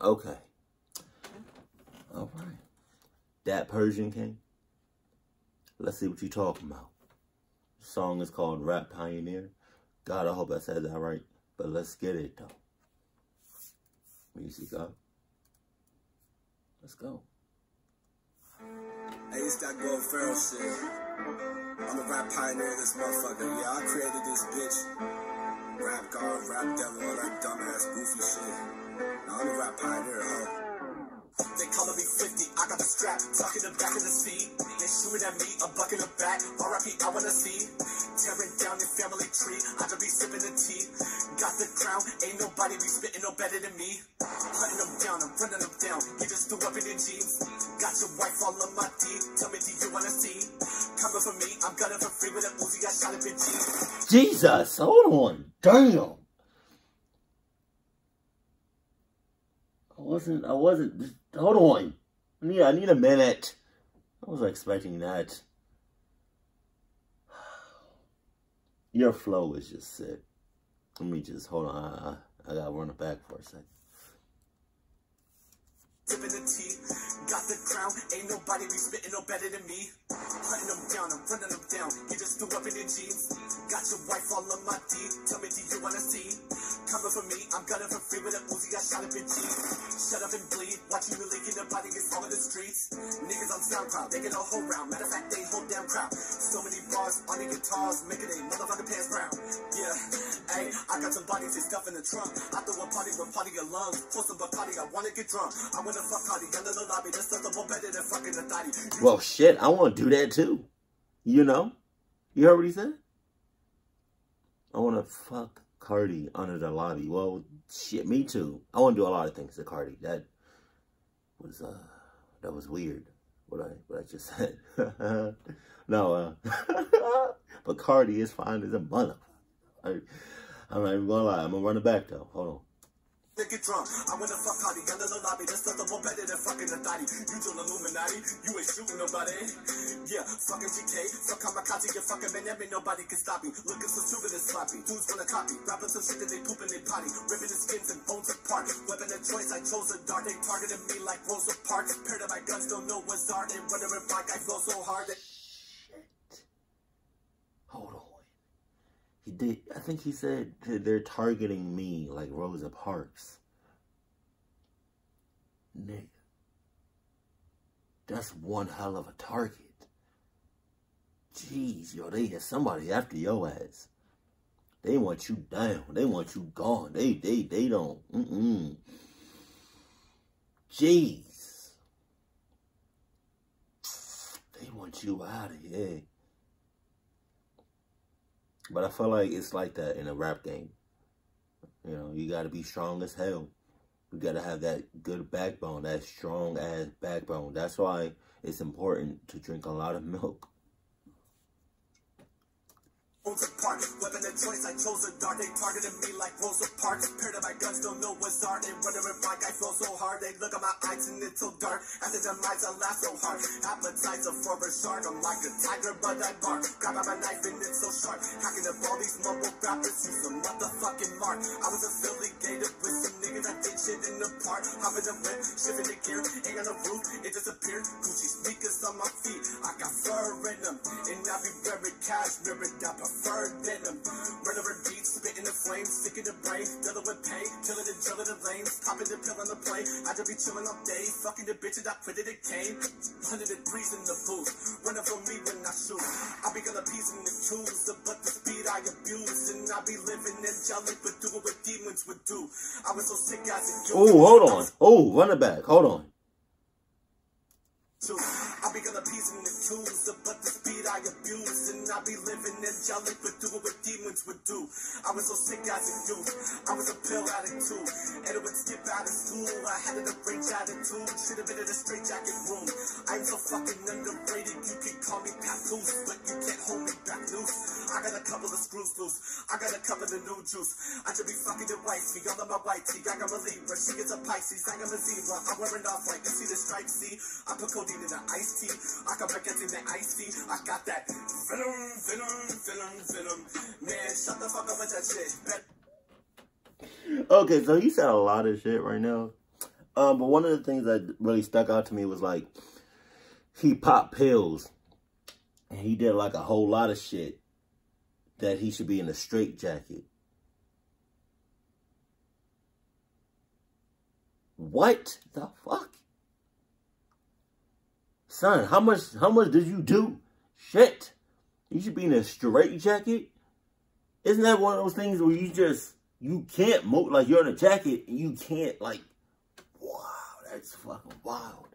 Okay. All right. Dat Persian King. Let's see what you're talking about. The song is called Rap Pioneer. God, I hope I said that right. But let's get it though. Music up. Let's go. Hey, it's that Gold Pharaoh shit. I'm a rap pioneer this motherfucker. Yeah, I created this bitch. Rap god, rap devil, all that dumbass goofy shit. Now rap pioneer, huh? They calling me 50, I got the strap, tucking the back of the seat. They shooting at me, a bucket of back. RIP, I wanna see. Tearing down your family tree, I just be sipping the tea. Got the crown, ain't nobody be spitting no better than me. Hunting them down, I'm running them down. You just threw up in your jeans. Got your wife all on my D. Tell me, do you wanna see? Coming for me, I'm gunning for free with a Uzi, got shot up in jeans. Jesus, hold on. Damn. Wasn't, I wasn't, just, hold on. I need, I need a minute. I was expecting that. Your flow is just sick. Let me just, hold on. I, I, gotta run it back for a second. Tea, got the crown, ain't nobody be spitting no better than me. Hunting them down, I'm running them down. You just threw up in your jeans. Got your wife all on my D. Tell me, do you wanna see? Coming for me, I'm gunning for free with a Uzi, got shot up in jeans. Shut up and bleed, watching me leaking the body is all in the streets. Niggas on SoundCloud, they get a whole round. Matter of fact, they whole damn crowd. So many bars on the guitars, making a motherfucking pants brown. Yeah, hey, I got some bodies and stuff in the trunk. I throw a party with party of lungs. For some Bacardi, I wanna get drunk. I wanna fuck Cardi under the lobby. That's nothing more better than fucking the thotty. Well, shit, I want to do that too. You know? You heard what he said? I want to fuck Cardi under the lobby. Well, shit, me too. I want to do a lot of things to Cardi. That was, uh, that was weird. What I, what I just said. no, uh, but Cardi is fine as a mother. I, I'm not even gonna lie. I'm gonna run it back though. Hold on. Drunk. I wanna fuck Cardi the lobby. That's nothing more better than fucking thotty. You Illuminati. You ain't shooting nobody. Yeah, fucking GK. Fuck Kamikaze. You fucking man. Every nobody can stop me. Looking so stupid and sloppy. Dudes wanna copy. Rapping some shit that they poop in they potty. Ripping the skins and bones apart. Weapon of choice. I chose a dart. They targeted me like Rosa Parks. Paired of my guns. Don't know what's art. And whatever bike. I flow so hard. That Hold on. He did. I think he said they're targeting me like Rosa Parks. Nigga. That's one hell of a target. Jeez, yo, they had somebody after your ass. They want you down. They want you gone. They, they, they don't. Mm-mm. Jeez. They want you out of here. But I feel like it's like that in a rap game. You know, you got to be strong as hell. You got to have that good backbone, that strong ass backbone. That's why it's important to drink a lot of milk. Bones apart, weapon of choice, I chose a dart. They targeted me like Rosa Parks. Paired of my guns, don't know what's art. And whatever bike, I flow so hard. They look at my eyes and it's so dark. After the demise, I laugh so hard. Appetites are for a shark. I'm like a tiger, but I bark. Grab my knife and it's so sharp. Hacking up all these mumble rappers, use some motherfucking mark. I was a that did in the park. Hopping the whip, shifting the gear. Ain't on the roof, it disappeared. Gucci sneakers on my feet. I got fur in them. And I be wearing cashmere and I prefer denim. Run over beats, spitting the flames, sick in the brain. Dealing with pain, killing and drilling the lanes. Popping the pill on the plane. I just be chilling all day. Fucking the bitches, I quit it, it came. 100 degrees in the booth. Running from me when I shoot. I be gonna piece in the tools, but the speed I abuse. And I be living angelic, but doing what demons would do. I was so sick as a. Oh, hold on. Oh, run it back. Hold on. I tools, but the speed I abuse, and I be living angelic, but doing what demons would do. I was so sick as a youth, I was a pill addict too, and it would skip out of school. I had an arranged attitude, should have been in a straight jacket room. I'm so fucking underrated, you can call me Papoose, but you can't hold me back loose. I got a couple of screws loose, I got a couple of new juice. I should be fucking the wifey, all of my white tea. I got a Libra, she gets a Pisces, I got a zebra. I'm wearing off like you see the stripes, see. I put codeine in the iced tea, I got baguettes in the iced tea. I got that venom, venom, venom, venom. Man, shut the fuck up with that shit. Okay, so he said a lot of shit right now. Um, but one of the things that really stuck out to me was like he popped pills and he did like a whole lot of shit that he should be in a straight jacket. What the fuck? Son, how much how much did you do? Shit. You should be in a straight jacket. Isn't that one of those things where you just you can't move like you're in a jacket and you can't like wow, that's fucking wild.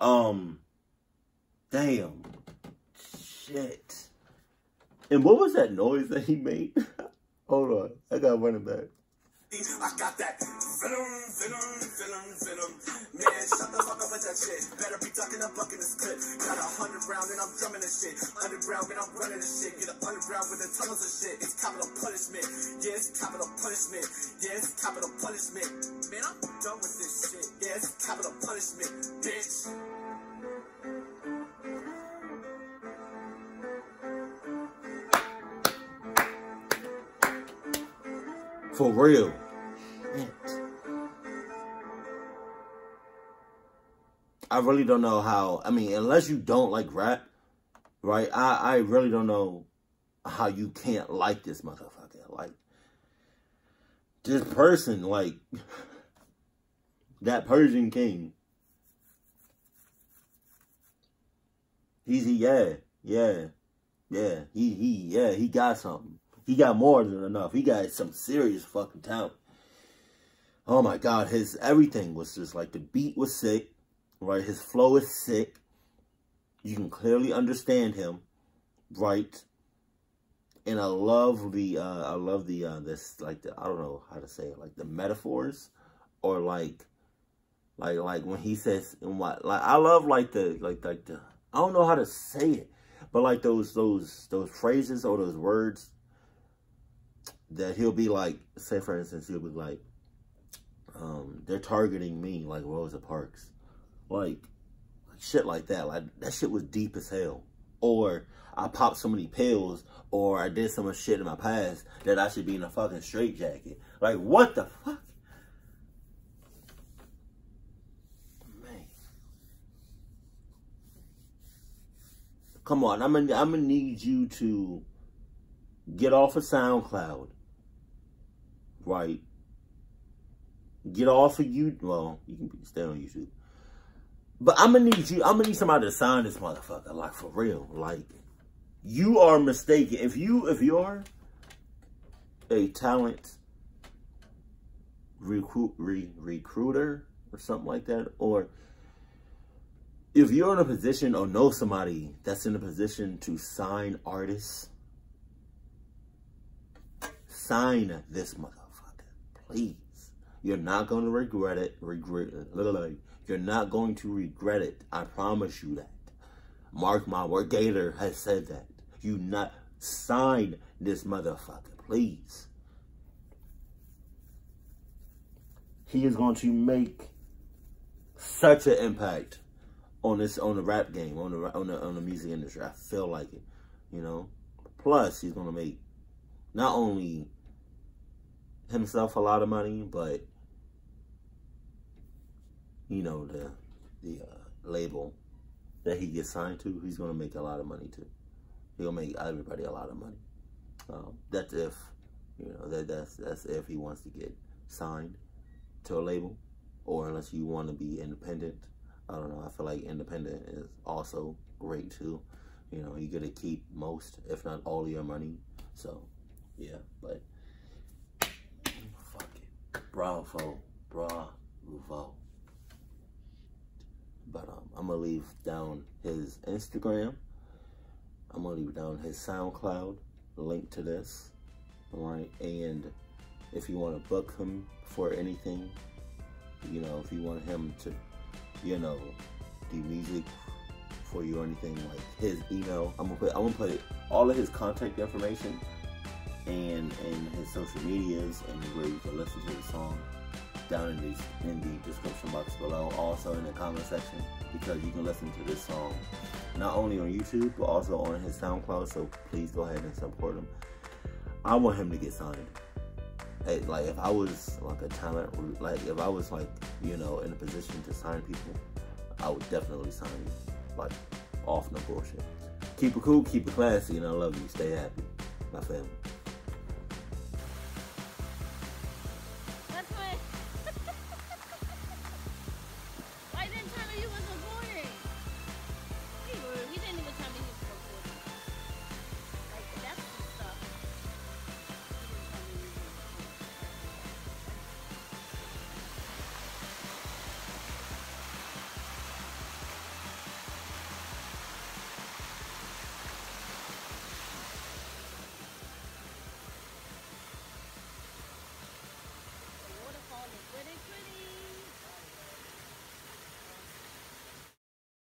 Um damn. Shit. And what was that noise that he made? Hold on. I gotta run it back. I got that venom, venom. Shit. Better be ducking buck in this clip. Got a hundred round and I'm drumming this shit. Underground, man, I'm running this shit. Get underground with the tunnels of shit. It's capital punishment. Yes, capital punishment. Yes, capital punishment. Man, I'm done with this shit. Yes, capital punishment, bitch. For real. I really don't know how. I mean, unless you don't like rap, right? I, I really don't know how you can't like this motherfucker. Like, this person, like, Dat Persian King. He's, he, yeah, yeah, yeah. He, he, yeah, he got something. He got more than enough. He got some serious fucking talent. Oh my God, his everything was just like the beat was sick, right? His flow is sick. You can clearly understand him, right? And I love the, uh, I love the, uh, this, like the, I don't know how to say it, like the metaphors or like, like, like when he says, and what, like, I love like the, like, like the, I don't know how to say it, but like those, those, those phrases or those words that he'll be like, say for instance, he'll be like, um, they're targeting me like Rosa Parks. Like, shit like that. Like that shit was deep as hell. Or I popped so many pills or I did so much shit in my past that I should be in a fucking straight jacket. Like what the fuck? Man. Come on, I'm gonna I'm gonna need you to get off of SoundCloud right? Get off of you. Well, you can stay on YouTube. But I'm gonna need you. I'm gonna need somebody to sign this motherfucker. Like for real. Like you are mistaken. If you if you're a talent recruit re, recruiter or something like that, or if you're in a position or know somebody that's in a position to sign artists, sign this motherfucker please. You're not to regret it. Regret uh, You're not going to regret it. I promise you that. Mark my word. Gattor has said that. You not sign this motherfucker, please. He is going to make such an impact on this on the rap game, on the on the on the music industry. I feel like it, you know. Plus, he's gonna make not only himself a lot of money, but you know the the uh, label that he gets signed to, he's gonna make a lot of money too. He'll make everybody a lot of money. Um, that's if you know that that's that's if he wants to get signed to a label, or unless you want to be independent. I don't know. I feel like independent is also great too. You know, you get to keep most, if not all, of your money. So, yeah, but fuck it, Bravo, bravo. But um, I'm gonna leave down his Instagram. I'm gonna leave down his SoundCloud link to this. All right, and if you want to book him for anything, you know, if you want him to, you know, do music for you or anything like his email, I'm gonna put I'm gonna put all of his contact information and and his social medias and where you can listen to the song down in the in the description box below. Also in the comment section because you can listen to this song not only on YouTube but also on his SoundCloud. So please go ahead and support him. I want him to get signed. hey, like if I was like a talent, like if I was like you know in a position to sign people, I would definitely sign you. Like off no bullshit. Keep it cool, keep it classy, and I love you. Stay happy, my family.